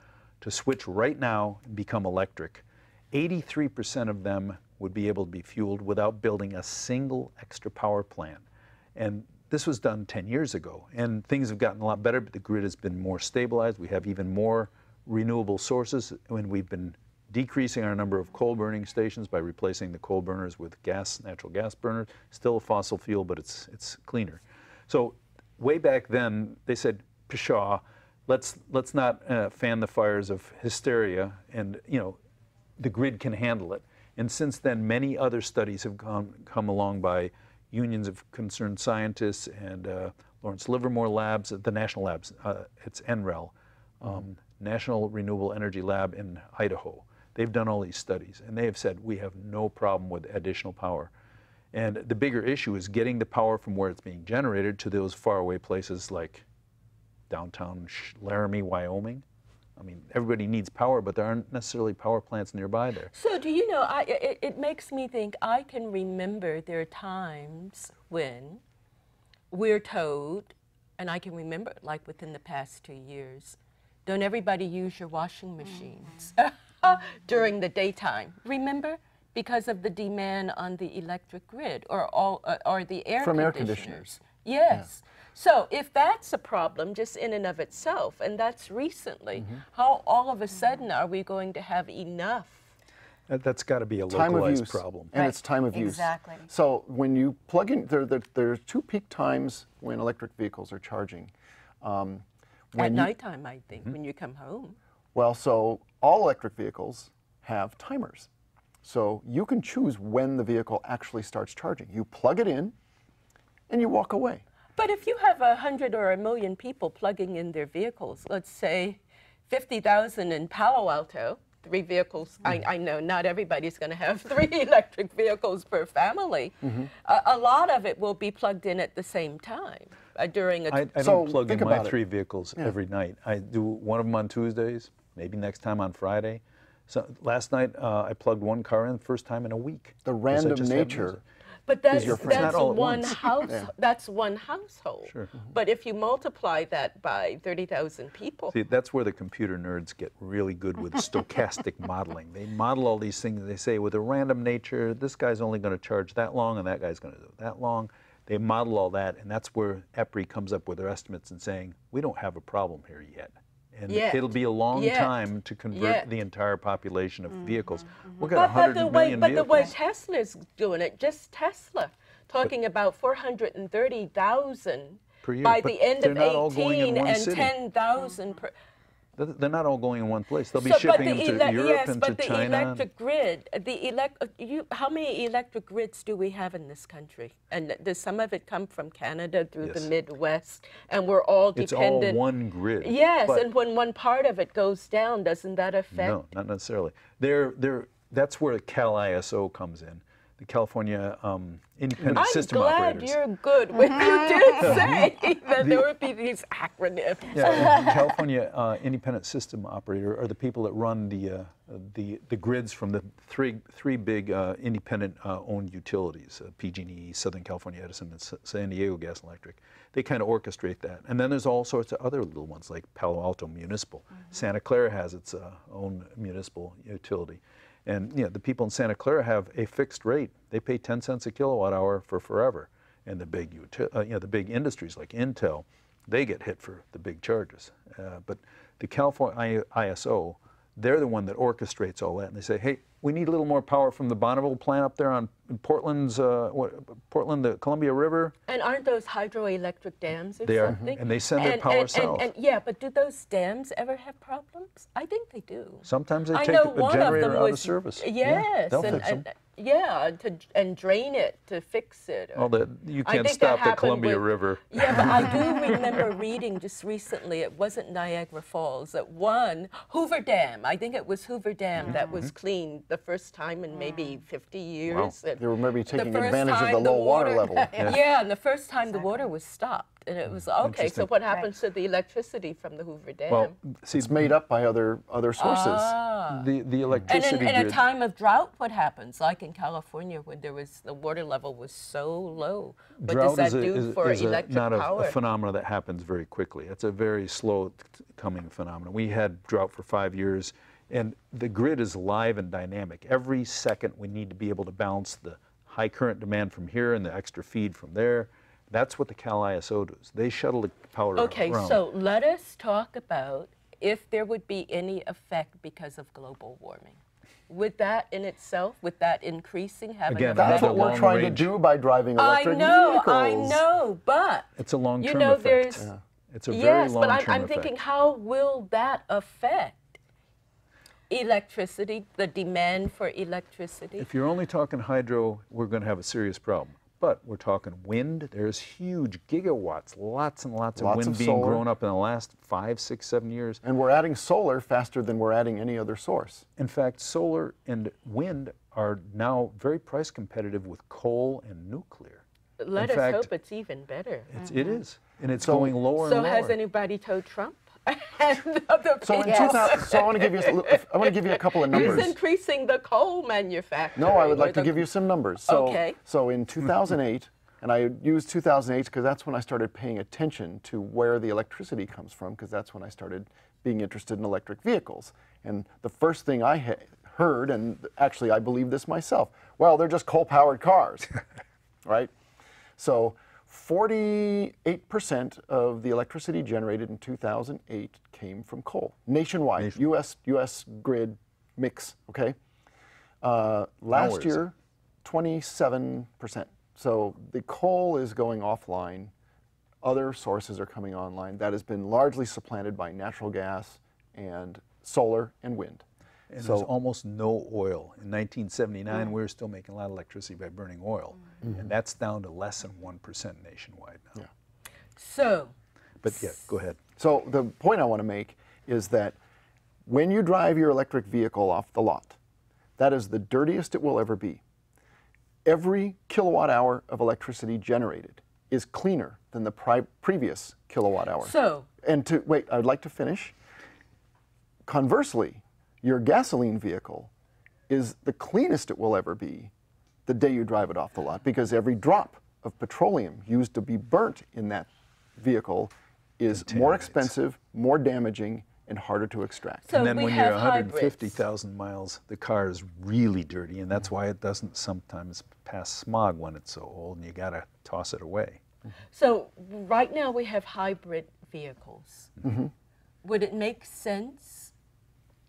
to switch right now and become electric, 83% of them would be able to be fueled without building a single extra power plant. And this was done 10 years ago, and things have gotten a lot better, but the grid has been more stabilized. We have even more renewable sources, and we've been decreasing our number of coal burning stations by replacing the coal burners with gas, natural gas burners. Still a fossil fuel, but it's, it's cleaner. So way back then, they said, pshaw, let's, let's not uh, fan the fires of hysteria, and you know, the grid can handle it. And since then, many other studies have gone, come along by unions of concerned scientists and uh, Lawrence Livermore Labs, the national labs, uh, it's NREL, um, National Renewable Energy Lab in Idaho. They've done all these studies, and they have said we have no problem with additional power. And the bigger issue is getting the power from where it's being generated to those faraway places like downtown Laramie, Wyoming. I mean, everybody needs power, but there aren't necessarily power plants nearby there. So, do you know, I, it, it makes me think I can remember there are times when we're told, and I can remember like within the past two years, don't everybody use your washing machines <laughs> during the daytime? Remember? Because of the demand on the electric grid or all uh, or the air From air conditioners. conditioners. Yes. So if that's a problem just in and of itself, and that's recently, Mm-hmm. how all of a sudden are we going to have enough? That, has got to be a time of localized use, problem. and Right, it's time of use. exactly. So when you plug in, there, there, there's two peak times when electric vehicles are charging. Um, At when you- nighttime, I think, when you come home. Well, so all electric vehicles have timers. So you can choose when the vehicle actually starts charging. You plug it in, and you walk away. But if you have a hundred or a million people plugging in their vehicles, let's say 50,000 in Palo Alto, three vehicles, I, I know not everybody's going to have <laughs> three electric vehicles per family. A, a lot of it will be plugged in at the same time uh, during a I, I So don't plug in think my about it. three vehicles every night. I do one of them on Tuesdays, maybe next time on Friday. So last night uh, I plugged one car in, first time in a week. The I random just haven't nature. But that's, that's one house. That's one household. Sure. Mm-hmm. But if you multiply that by 30,000 people, See, that's where the computer nerds get really good with stochastic <laughs> modeling. They model all these things. They say, with a random nature, this guy's only going to charge that long, and that guy's going to do that long. They model all that, and that's where EPRI comes up with their estimates and saying, we don't have a problem here yet. And Yet. it'll be a long Yet. time to convert Yet. the entire population of mm-hmm. vehicles. Mm-hmm. We've but, got but 100 the way million but the way. Tesla's doing it, just Tesla, talking about 430,000 Per year, by but the end of not all going in 18 one and city. 10,000 per. They're- not all going in one place. They'll be So, shipping them the to ele- Europe yes, and but to the China. electric grid, the elect, you, how many electric grids do we have in this country? And does some of it come from Canada through the Midwest, and we're all dependent. it's all one grid. Yes, but- and when one part of it goes down, doesn't that affect? No, not necessarily. They're, they're, that's where Cal ISO comes in, the California um, Independent I'm System glad you're good when you did <laughs> say that there would be these acronyms. Yeah, the California uh, Independent System Operator are the people that run the, uh, the, the grids from the three, three big uh, independent uh, owned utilities, uh, PG&E, Southern California Edison, and S- San Diego Gas and Electric. They kind of orchestrate that. And then there's all sorts of other little ones like Palo Alto Municipal. Santa Clara has its uh, own municipal utility. And you know, the people in Santa Clara have a fixed rate. They pay 10 cents a kilowatt hour for forever. And the big, uh, you know, the big industries like Intel, they get hit for the big charges. Uh, but the California ISO, they're the one that orchestrates all that. And they say, hey, we need a little more power from the Bonneville plant up there on Portland's, uh, what, Portland, the Columbia River. And aren't those hydroelectric dams or They are, something? and they send their power and, south. And, yeah, but do those dams ever have problems? I think they do. Sometimes they I take know a one generator of them out was, of service. Yeah, Yes, they'll and, fix 'em. and yeah, to, and drain it to fix it. or- Well, the, you I can't think that stop the Columbia with- River. Yeah, but I do <laughs> remember reading just recently, it wasn't Niagara Falls, that one, Hoover Dam, I think it was Hoover Dam that was mm-hmm. cleaned the first time in maybe mm. 50 years. and They were maybe taking advantage of time the low water level. <laughs> Yeah. and the first time the water was stopped. And it was, okay, so what happens to the electricity from the Hoover Dam? Well, see, It's made up by other other sources. Ah. The, the And electricity in, in a time of drought, what happens? Like in California, when there was the water level was so low. What drought does that is, a, do is, for is a- not a, power? a phenomenon that happens very quickly. It's a very slow coming phenomenon. We had drought for five years, and the grid is live and dynamic. Every second, we need to be able to balance the high current demand from here and the extra feed from there. That's what the Cal ISO does. They shuttle the power okay, around. so let us talk about if there would be any effect because of global warming. Would that in itself, with that increasing have Again, That's effect? what we're trying range- to do by driving I electric know, vehicles. I know, but it's a long term you know, effect. there's It's a very yes, long but I'm, term I'm thinking, how will that affect electricity, the demand for electricity? If you're only talking hydro, we're going to have a serious problem. But we're talking wind. There's huge gigawatts, lots and lots of wind of being solar. grown up in the last five, six, seven years. And we're adding solar faster than we're adding any other source. In fact, solar and wind are now very price competitive with coal and nuclear. Let in us fact, hope it's even better. It's, mm-hmm. it is, and it's So- going lower So and lower. So has anybody told Trump? So in people? 2000, so I want to give you a I want to give you a couple of numbers. Who's increasing the coal manufacturing? No, I would like to the- give you some numbers. So, Okay. so in 2008, and I used 2008 because that's when I started paying attention to where the electricity comes from, because that's when I started being interested in electric vehicles. And the first thing I ha- heard, and actually I believe this myself, well, they're just coal-powered cars, <laughs> right? So 48% of the electricity generated in 2008 came from coal, nationwide, U.S. U.S. grid mix, okay? Uh, last year, 27%. So the coal is going offline. Other sources are coming online. That has been largely supplanted by natural gas and solar and wind. And so there's almost no oil. In 1979, we were still making a lot of electricity by burning oil, Mm-hmm. and that's down to less than 1% nationwide now. So, But yeah, go ahead. So the point I want to make is that when you drive your electric vehicle off the lot, that is the dirtiest it will ever be. Every kilowatt hour of electricity generated is cleaner than the pri- previous kilowatt hour. so and to wait, I'd like to finish. Conversely, your gasoline vehicle is the cleanest it will ever be the day you drive it off the lot because every drop of petroleum used to be burnt in that vehicle is more expensive, more damaging, and harder to extract. So and then when you're 150,000 miles, the car is really dirty, and that's why it doesn't sometimes pass smog when it's so old, and you got to toss it away. So right now we have hybrid vehicles. Mm-hmm. Would it make sense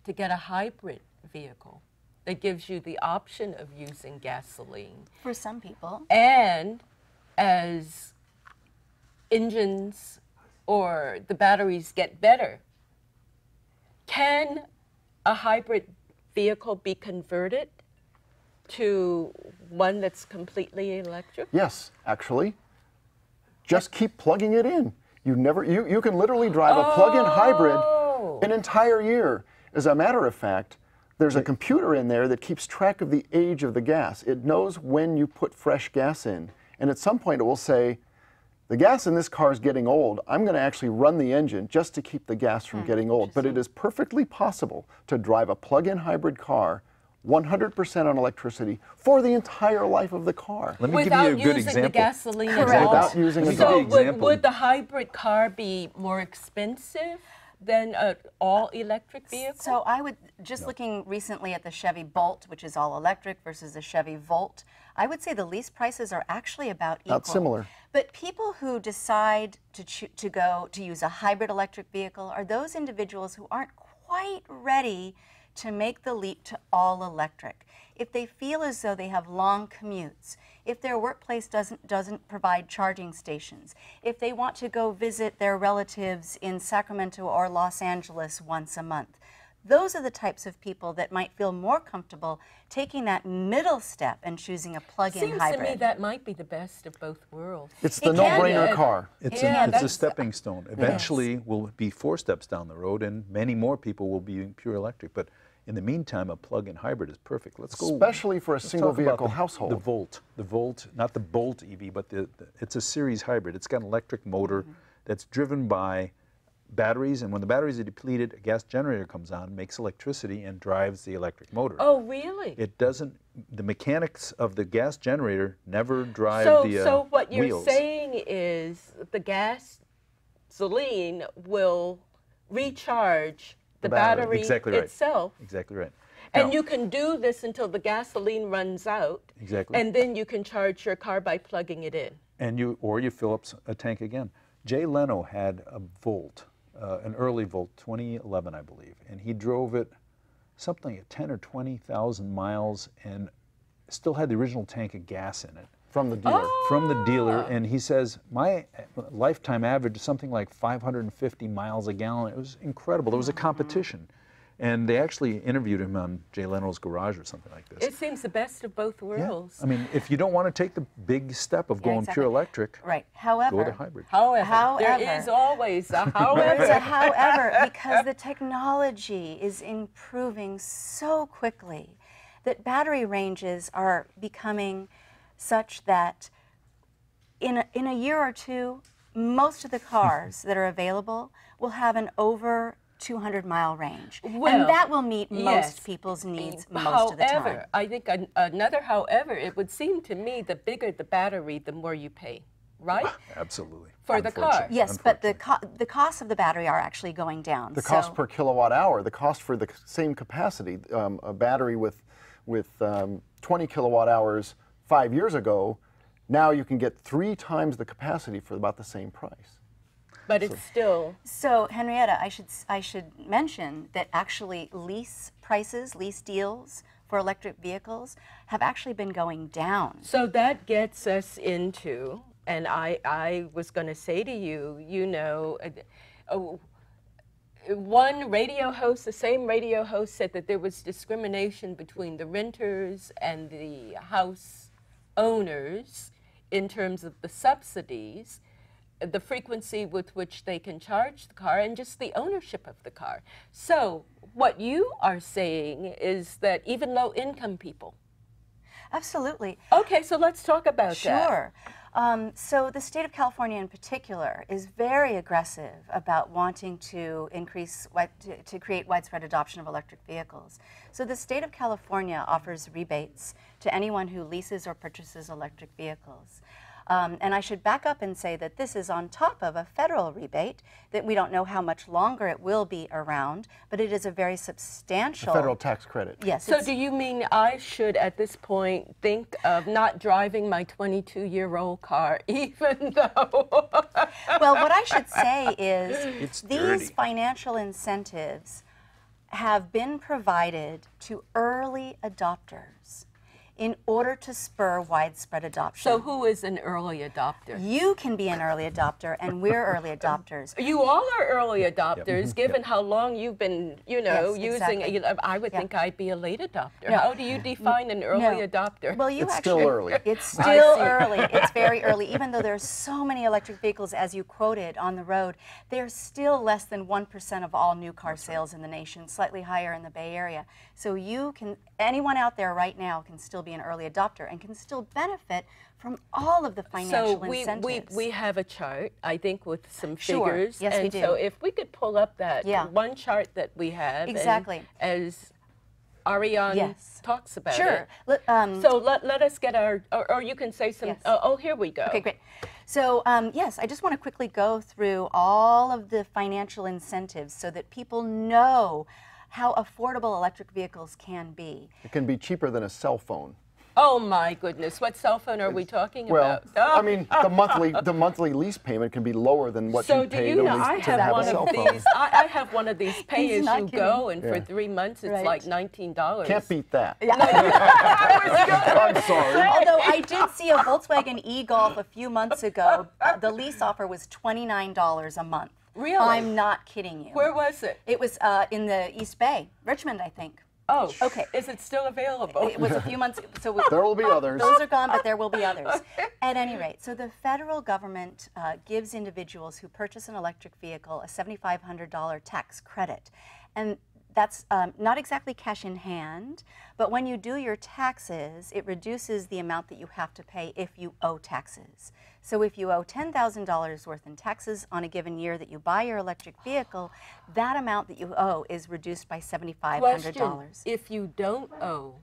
to get a hybrid vehicle that gives you the option of using gasoline For some people. and as engines or the batteries get better, can a hybrid vehicle be converted to one that's completely electric? Yes, actually. Just keep plugging it in. You never you, you can literally drive a plug-in hybrid Oh. an entire year. As a matter of fact, there's a computer in there that keeps track of the age of the gas. It knows when you put fresh gas in. And at some point it will say, the gas in this car is getting old. I'm going to actually run the engine just to keep the gas from hmm, getting old. But it is perfectly possible to drive a plug-in hybrid car 100% on electricity for the entire life of the car. Let me Without give you a good using example. the gasoline at Correct. all. Without using Let a me give you So would, example. would the hybrid car be more expensive than an all-electric vehicle? So I would, just looking recently at the Chevy Bolt, which is all electric, versus the Chevy Volt, I would say the lease prices are actually about equal. Not similar. But people who decide to, choo- to go to use a hybrid electric vehicle are those individuals who aren't quite ready to make the leap to all electric. If they feel as though they have long commutes, if their workplace doesn't doesn't provide charging stations, if they want to go visit their relatives in Sacramento or Los Angeles once a month, those are the types of people that might feel more comfortable taking that middle step and choosing a plug-in Seems hybrid. to me that might be the best of both worlds. It's the It no-brainer be. car. It's, Yeah, a, it's a stepping stone. Eventually, we'll be four steps down the road, and many more people will be pure electric. But in the meantime, a plug-in hybrid is perfect. Let's go. Especially for a single vehicle the, household. The Volt, the Volt, not the Bolt EV, but the, the it's a series hybrid. It's got an electric motor Mm-hmm. that's driven by batteries, and when the batteries are depleted, a gas generator comes on, makes electricity, and drives the electric motor. Oh, really? It doesn't. The mechanics of the gas generator never drive so, the uh, so what you're wheels. saying is the gas gasoline will recharge the, battery. battery, Exactly right. itself. Exactly right. And Now- you can do this until the gasoline runs out. Exactly. And then you can charge your car by plugging it in. and you or you fill up a tank again. Jay Leno had a Volt, uh, an early Volt, 2011, I believe, and he drove it something at 10 or 20,000 miles and still had the original tank of gas in it From the dealer. from the Ah. dealer. And he says my lifetime average is something like 550 miles a gallon. It was incredible. There was a competition. And they actually interviewed him on Jay Leno's garage or something like this. It seems the best of both worlds. Yeah. worlds. I mean, if you don't want to take the big step of Yeah, going exactly. pure electric, Right. However, go However, to hybrid. However, there However- is always a There's <laughs> however. a however, because the technology is improving so quickly that battery ranges are becoming such that in a, in a year or two, most of the cars that are available will have an over 200 mile range. Well, and that will meet most yes. people's needs most however, of the time. However, I think an, another however, it would seem to me the bigger the battery, the more you pay, right? <sighs> Absolutely. For the car. Yes, but the, Unfortunately. co- the costs of the battery are actually going down. The cost per kilowatt hour, the cost for the same capacity, um, a battery with, with um, 20 kilowatt hours five years ago, now you can get three times the capacity for about the same price. But it's still So Henrietta, I should I should mention that actually lease prices, lease deals for electric vehicles have actually been going down. So that gets us into, and I, I was going to say to you, you know, uh, oh, one radio host, the same radio host said that there was discrimination between the renters and the house owners in terms of the subsidies, the frequency with which they can charge the car, and just the ownership of the car. So, what you are saying is that even low income people. Absolutely. Okay, so let's talk about that. Sure. Um, so the state of California, in particular, is very aggressive about wanting to increase to, to create widespread adoption of electric vehicles. So the state of California offers rebates to anyone who leases or purchases electric vehicles. Um, and I should back up and say that this is on top of a federal rebate that we don't know how much longer it will be around, but it is a very substantial Federal tax credit. Yes. So, do you mean I should, at this point, think of not driving my 22 year old car, <laughs> even though? <laughs> well, what I should say is <laughs> It's these dirty. financial incentives have been provided to early adopters in order to spur widespread adoption. so, who is an early adopter? you can be an early adopter, and we're <laughs> early adopters. You all are early adopters, mm-hmm. given how long you've been, you know, Yes, using. exactly. You I would Yeah. think I'd be a late adopter. No. How do you define an early No. adopter? Well, you It's actually, still early. <laughs> It's still early. <laughs> It's very early. Even though there are so many electric vehicles, as you quoted, on the road, there's still less than 1% of all new car sales in the nation, slightly higher in the Bay Area. So you can, anyone out there right now can still be an early adopter and can still benefit from all of the financial so we, we, incentives. we have a chart, I think, with some Sure. figures. Yes, we and so if we could pull up that Yeah. one chart that we have. Exactly. as Ariane Yes. talks about Sure. it. Um, So let, let us get our, or, or you can say some, Yes. oh, oh, here we go. Okay, great. So, um, yes, I just want to quickly go through all of the financial incentives so that people know how affordable electric vehicles can be. It can be cheaper than a cell phone. Oh my goodness, what cell phone are we talking Well, about? Oh. I mean, the monthly the monthly lease payment can be lower than what so you do pay you to, know lease, I to have have one a cell of phone. these. I, I have one of these <laughs> pay He's as you kidding. go, and for three months it's Right. like nineteen dollars. Can't beat that. <laughs> I'm sorry. Although I did see a Volkswagen e-Golf a few months ago, the lease offer was $29 a month. Really? I'm not kidding you. Where was it? It was uh, in the East Bay, Richmond, I think. Oh, Okay. Is it still available? It was a few months. So we- <laughs> There will be others. Those are gone, but there will be <laughs> others. At any rate, so the federal government uh, gives individuals who purchase an electric vehicle a $7,500 tax credit. And that's um, not exactly cash in hand, but when you do your taxes, it reduces the amount that you have to pay if you owe taxes. So if you owe $10,000 worth in taxes on a given year that you buy your electric vehicle, that amount that you owe is reduced by $7,500. Question, if you don't owe,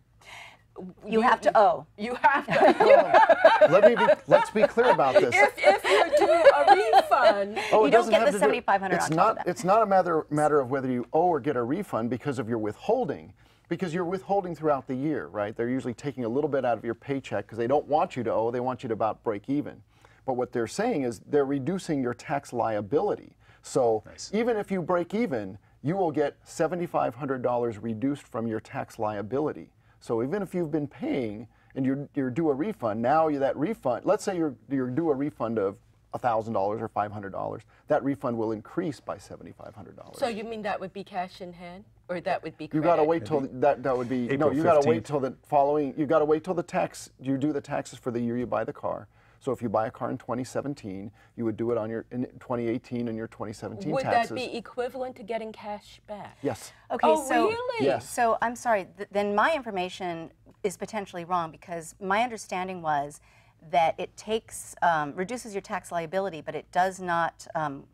You have to owe. You have to. <laughs> Let me be, let's be clear about this. if, if you do a refund, <laughs> Oh, You don't get the to do- 7,500 It's not. It's not a matter matter of whether you owe or get a refund because of your withholding, because you're withholding throughout the year, right? They're usually taking a little bit out of your paycheck because they don't want you to owe. They want you to about break even. But what they're saying is they're reducing your tax liability. So even if you break even, you will get $7,500 reduced from your tax liability. So even if you've been paying and you're, you're due a refund, now you, that refund, let's say you're, you're due a refund of $1,000 or $500, that refund will increase by $7,500. so you mean that would be cash in hand, or that would be you credit? got to wait till that that would be no. April You got to wait till the following. You got to wait till the tax. You do the taxes for the year you buy the car. So if you buy a car in 2017, you would do it on your in 2018 and your 2017 Would taxes. that be equivalent to getting cash back? yes. Okay, Oh, so really? Yes. So I'm sorry. Th- then my information is potentially wrong because my understanding was that it takes um, reduces your tax liability, but it does not. Um,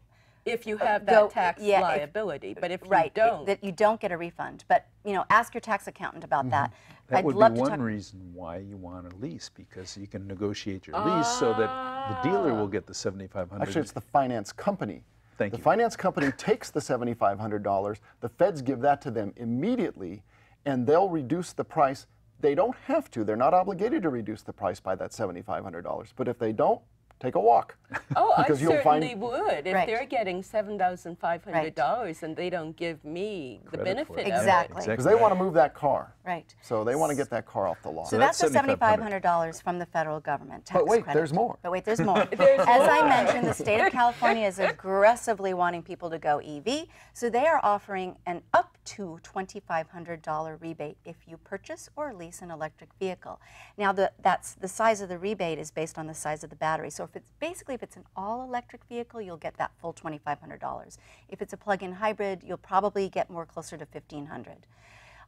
If you have that go- tax yeah, if- liability, but if right. you don't, That you don't get a refund. But you know, ask your tax accountant about. Mm-hmm. That I'd would love be one talk. reason why you want a lease because you can negotiate your lease so that the dealer will get the ah. 7,500. Actually, it's the finance company. Thank the you. The finance company <laughs> takes the $7,500. The feds give that to them immediately, and they'll reduce the price. They don't have to. They're not obligated to reduce the price by that $7,500. But if they don't, take a walk. <laughs> oh, I because you'll find- certainly would. If Right. they're getting seven thousand five hundred dollars and they don't give me the Credit for benefit it. of Exactly. it, Because they want to move that car. Right. So they want to get that car off the lot. So that's that's, the $7,500. $7,500 from the federal government tax But wait, credit. there's more. But wait, there's more. <laughs> There's As I mentioned, the state of <laughs> California is aggressively wanting people to go EV, so they are offering an up to $2,500 rebate if you purchase or lease an electric vehicle. Now, the, that's the size of the rebate is based on the size of the battery. So if it's basically if it's an all-electric vehicle, you'll get that full $2,500. If it's a plug-in hybrid, you'll probably get more closer to $1,500.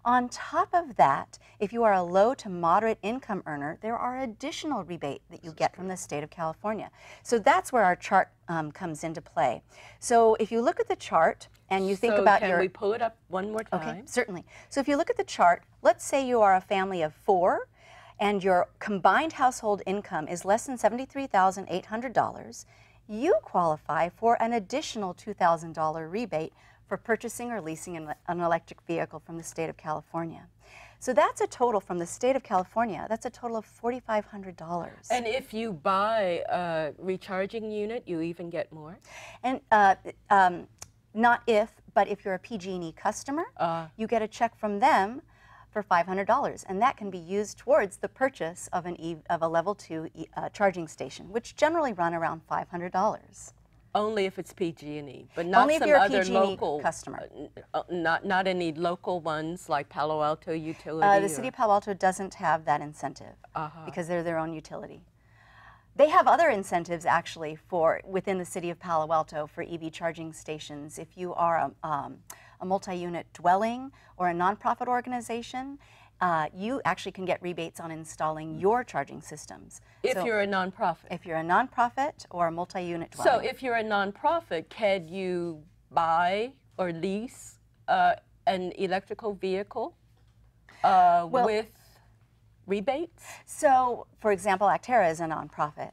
On top of that, if you are a low to moderate income earner, there are additional rebate that you get from the state of California. So that's where our chart um, comes into play. So if you look at the chart and you think so about can your can we pull it up one more time? Okay, certainly. So if you look at the chart, let's say you are a family of four and your combined household income is less than $73,800, you qualify for an additional $2,000 rebate for purchasing or leasing an, an electric vehicle from the state of California. So that's a total from the state of California, that's a total of $4,500. And if you buy a recharging unit, you even get more. And uh, um, not if, but if you're a PG&E customer, Uh. you get a check from them for $500, and that can be used towards the purchase of an e- of a level two e- uh, charging station, which generally run around $500. Only if it's PG&E, but not Only if some you're a other PG&E local customer. uh, uh, not not any local ones like Palo Alto Utility. Uh, the or- city of Palo Alto doesn't have that incentive Uh-huh. because they're their own utility. They have other incentives actually for within the city of Palo Alto for EV charging stations. If you are a, um, a multi-unit dwelling or a nonprofit organization, uh, you actually can get rebates on installing your charging systems. if So you're a nonprofit. if you're a nonprofit or a multi-unit dwelling. So if you're a nonprofit, can you buy or lease uh, an electrical vehicle uh, Well- with rebates? So, for example, Acterra is a nonprofit,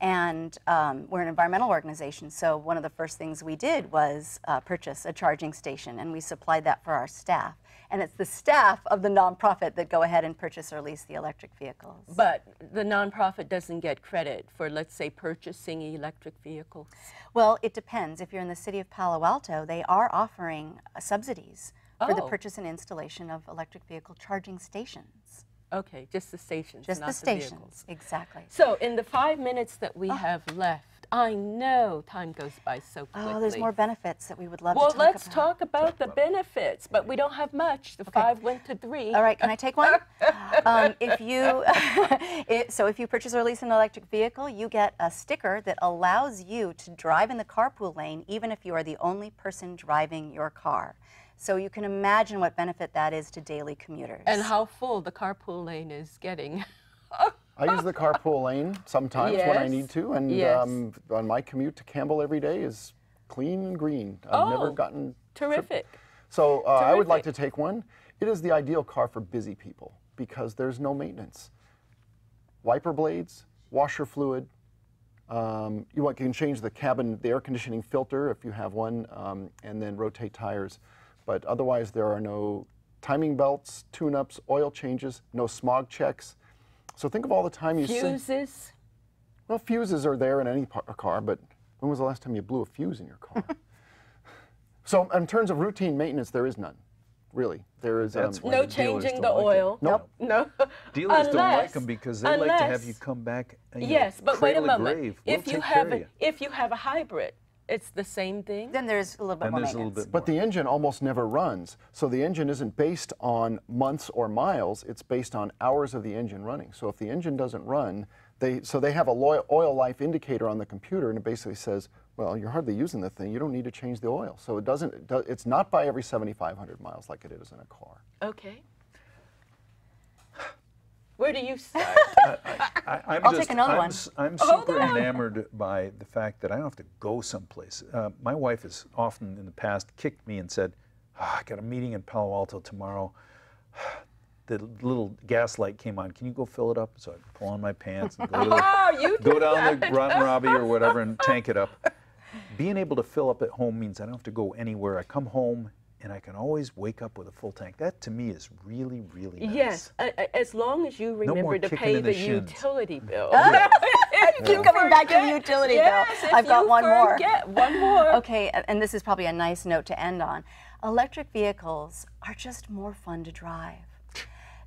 and um, we're an environmental organization. So, one of the first things we did was uh, purchase a charging station, and we supplied that for our staff. And it's the staff of the nonprofit that go ahead and purchase or lease the electric vehicles. But the nonprofit doesn't get credit for, let's say, purchasing electric vehicles. Well, it depends. If you're in the city of Palo Alto, they are offering uh, subsidies for the Oh. purchase and installation of electric vehicle charging stations. Okay, just the stations, Just not the stations, vehicles. exactly. So in the five minutes that we have left, I know time goes by so quickly. Oh, there's more benefits that we would love Well, to talk let's about. talk about the benefits, but we don't have much. The five went to three. All right, can I take one? <laughs> um, if you, <laughs> it, so if you purchase or lease an electric vehicle, you get a sticker that allows you to drive in the carpool lane, even if you are the only person driving your car. So you can imagine what benefit that is to daily commuters. And how full the carpool lane is getting. <laughs> I use the carpool lane sometimes when I need to, and Yes. um, on my commute to Campbell every day is clean and green. I've never Oh, gotten Terrific. So uh, I would like to take one. It is the ideal car for busy people because there's no maintenance. Wiper blades, washer fluid. Um, you, want, you can change the cabin, the air conditioning filter if you have one, um, and then rotate tires. But otherwise, there are no timing belts, tune-ups, oil changes, no smog checks. So think of all the time you sit- Fuses. well, fuses are there in any par- car, but when was the last time you blew a fuse in your car? <laughs> so, in terms of routine maintenance, there is none, really. There is. Um, No the changing the don't like it. oil. Nope. No. <laughs> Dealers don't like them because they like to have you come back. And, you know, Yes, but wait a cradle to moment. grave. We'll if you have a, if you have a hybrid, it's the same thing. then there's a little bit Then more there's a little maintenance. bit But the engine almost never runs. So the engine isn't based on months or miles. It's based on hours of the engine running. So if the engine doesn't run, they so they have a oil life indicator on the computer, and it basically says, well, you're hardly using the thing. You don't need to change the oil. So it doesn't. It's not by every 7,500 miles like it is in a car. Okay. Where do you start? I, I'm I'll just, take another I'm, one. I'm super enamored by the fact that I don't have to go someplace. Uh, my wife has often in the past kicked me and said, "Ah, I got a meeting in Palo Alto tomorrow. <sighs> The little gas light came on. Can you go fill it up? So I pull on my pants and go, to the, <laughs> oh, you go down that. the Rotten Robbie or whatever and <laughs> tank it up. Being able to fill up at home means I don't have to go anywhere. I come home and I can always wake up with a full tank. That to me is really, really nice. Yes, a- a- as long as you more remember to pay the the utility <laughs> bill. You <laughs> keep coming back to the utility yes, bill. I've got one more. One more. <laughs> Okay, and this is probably a nice note to end on. Electric vehicles are just more fun to drive.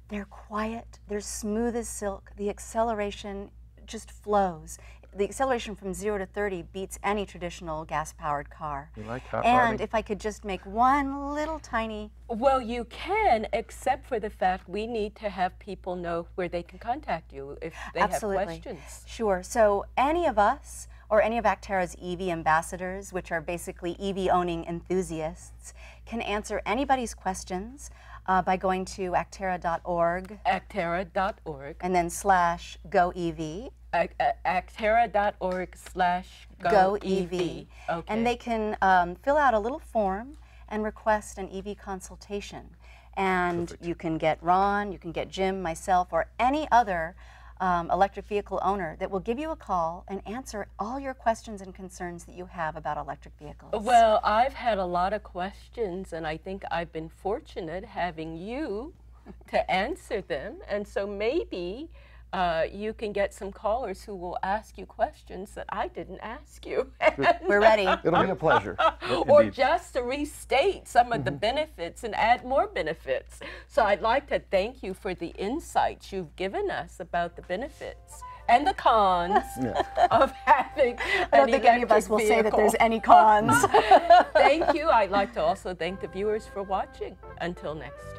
They're quiet, they're smooth as silk, the acceleration just flows. The acceleration from 0 to 30 beats any traditional gas powered car. You like hot and rodding? if I could just make one little tiny Well, you can, except for the fact we need to have people know where they can contact you if they Absolutely. have questions. Sure. So any of us or any of Acterra's EV ambassadors, which are basically EV owning enthusiasts, can answer anybody's questions uh, by going to acterra.org Acterra.org. and then slash go EV. Ac- a- Acterra.org slash Go go EV. Okay. And they can um, fill out a little form and request an EV consultation. And you can get Ron, you can get Jim, myself, or any other um, electric vehicle owner that will give you a call and answer all your questions and concerns that you have about electric vehicles. Well, I've had a lot of questions, and I think I've been fortunate having you to answer them. And so maybe uh, you can get some callers who will ask you questions that I didn't ask you. <laughs> We're ready. It'll be a pleasure. <laughs> or Indeed. just to restate some of the benefits and add more benefits. So I'd like to thank you for the insights you've given us about the benefits and the cons <laughs> of having I don't think any of us will say that there's any cons. thank you. I'd like to also thank the viewers for watching. Until next time. Thank you.